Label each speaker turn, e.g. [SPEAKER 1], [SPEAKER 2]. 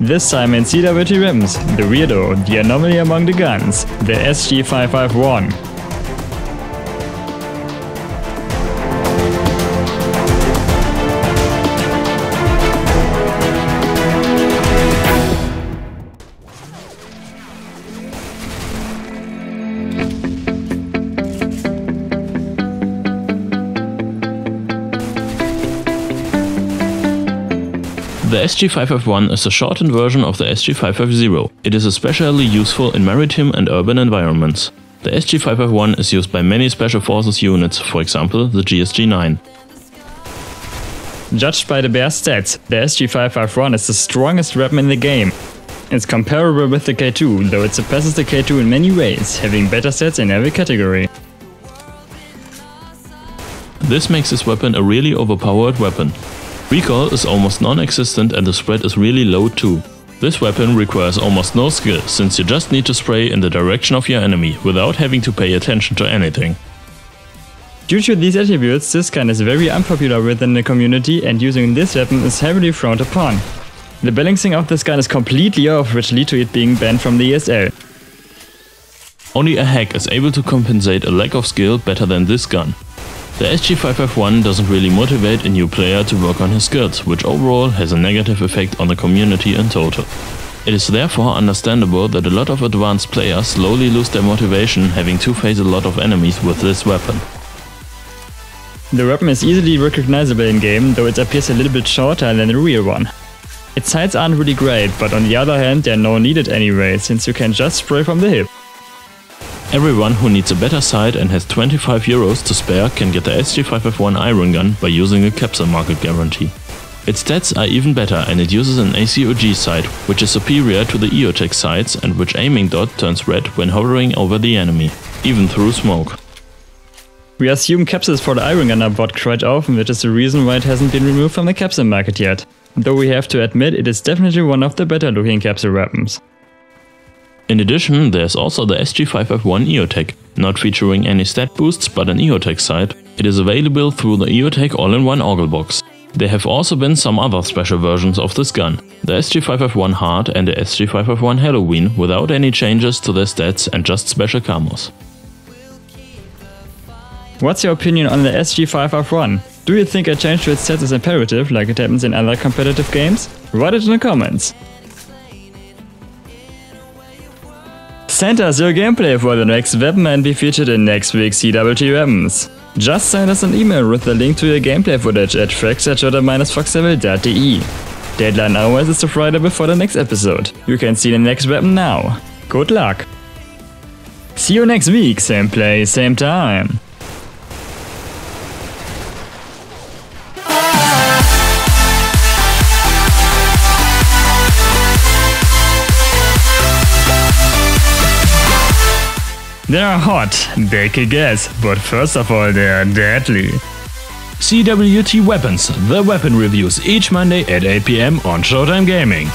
[SPEAKER 1] This time in CWT Rims, the weirdo, the anomaly among the guns, the SG551.
[SPEAKER 2] The SG551 is a shortened version of the SG550. It is especially useful in maritime and urban environments. The SG551 is used by many Special Forces units, for example the GSG-9.
[SPEAKER 1] Judged by the bare stats, the SG551 is the strongest weapon in the game. It's comparable with the K2, though it surpasses the K2 in many ways, having better stats in every category.
[SPEAKER 2] This makes this weapon a really overpowered weapon. Recoil is almost non-existent and the spread is really low too. This weapon requires almost no skill, since you just need to spray in the direction of your enemy without having to pay attention to anything.
[SPEAKER 1] Due to these attributes, this gun is very unpopular within the community and using this weapon is heavily frowned upon. The balancing of this gun is completely off, which lead to it being banned from the ESL.
[SPEAKER 2] Only a hack is able to compensate a lack of skill better than this gun. The SG551 doesn't really motivate a new player to work on his skills, which overall has a negative effect on the community in total. It is therefore understandable that a lot of advanced players slowly lose their motivation having to face a lot of enemies with this weapon.
[SPEAKER 1] The weapon is easily recognizable in-game, though it appears a little bit shorter than the real one. Its sights aren't really great, but on the other hand they're no needed anyway, since you can just spray from the hip.
[SPEAKER 2] Everyone who needs a better sight and has 25 euros to spare can get the SG551 Iron Gun by using a capsule market guarantee. Its stats are even better and it uses an ACOG sight, which is superior to the EOTech sights and which aiming dot turns red when hovering over the enemy, even through smoke.
[SPEAKER 1] We assume capsules for the Iron Gun are bought quite often, which is the reason why it hasn't been removed from the capsule market yet. Though we have to admit it is definitely one of the better looking capsule weapons.
[SPEAKER 2] In addition, there's also the SG551 EOTech, not featuring any stat boosts but an EOTech sight. It is available through the EOTech all-in-one Orgel box. There have also been some other special versions of this gun, the SG551 Hard and the SG551 Halloween without any changes to their stats and just special camos.
[SPEAKER 1] What's your opinion on the SG551? Do you think a change to its stats is imperative like it happens in other competitive games? Write it in the comments. Send us your gameplay for the next weapon and be featured in next week's CWT Weapons. Just send us an email with the link to your gameplay footage at fracks@foxdevil.de. Deadline always is the Friday before the next episode. You can see the next weapon now. Good luck! See you next week, same place, same time. They are hot, they kick ass, but first of all they are deadly.
[SPEAKER 2] CWT Weapons, the weapon reviews each Monday at 8pm on Showtime Gaming.